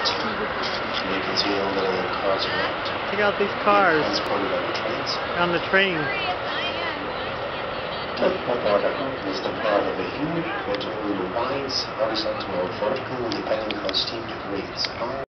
And you can see all the cars around. Check out these cars Transported on the trains. on the train. Teleport is the part of a huge which only winds horizontal, or vertical, depending how steep the grades are.